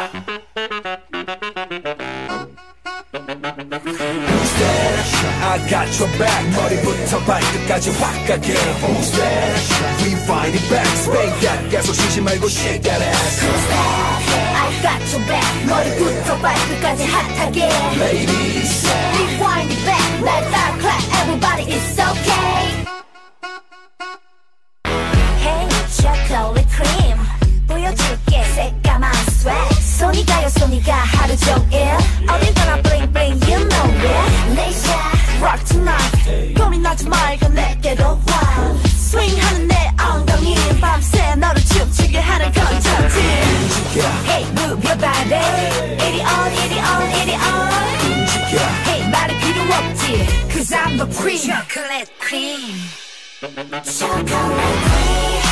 I got your back 머리부터 발끝까지 확 가게 Who's that? We find it back Spank that 계속 쉬지 go shake that ass Who's that? I got your back 머리부터 발끝까지 핫하게 Ladies 가 하루 종일 어딜 가나 bling bling you know it 내샷 rock tonight 고리 나지 말고 내게로 와 swing하는 내 엉덩이 밤새 너를 춤추게 하는 컨텐츠 움직여 Hey move your body 이리 on 이리 on 이리 on 움직여 Hey 말이 필요 없지 Cause I'm the queen Chocolate queen Chocolate queen